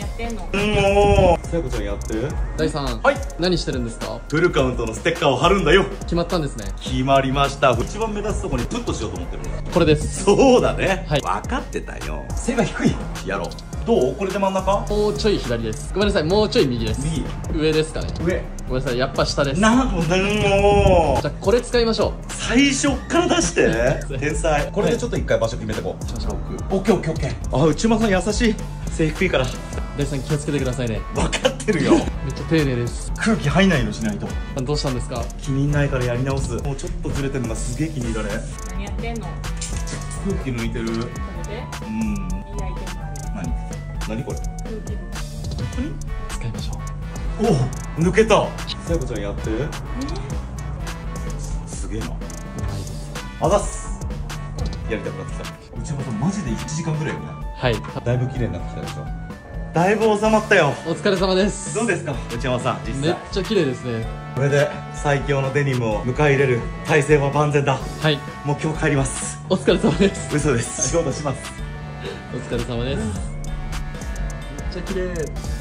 何やってんの？もう。さやこちゃんやって大さんはい。何してるんですか？フルカウントのステッカーを貼るんだよ。決まったんですね。決まりました。一番目立つとこにプッとしようと思ってるこれです。そうだね。はい。分かってたよ。背が低い。やろう。どう？これで真ん中？もうちょい左です。ごめんなさい。もうちょい右です。右。上ですかね。上。ごめんなさい。やっぱ下です。なんもも。うじゃあこれ使いましょ最初っから出して。天才。これでちょっと一回場所決めてこう。うしましょう。オッケーオッケーオッケー。あ内間さん優しい。背低いから大さん気をつけてくださいね。分かってるよ。めっちゃ丁寧です。空気入んないのしないと。あどうしたんですか？気にないからやり直す。もうちょっとずれてるのがすげえ気に入られ何やってんの？空気抜いてる。これでうん。いいアイテムある何？何これ？空気の使いましょお抜けた。さやこちゃんやって。すげえな。あざっす。やりたくなってきた。内山さんマジで1時間ぐらいよね。はい。だいぶ綺麗になってきたでしょだいぶ収まったよ。お疲れ様です。どうですか内山さん実めっ際ちゃ綺麗ですね。これで最強のデニムを迎え入れる体制は万全だ。はい。もう今日帰ります。お疲れ様です。嘘です。仕事します。お疲れ様です。めっちゃ綺麗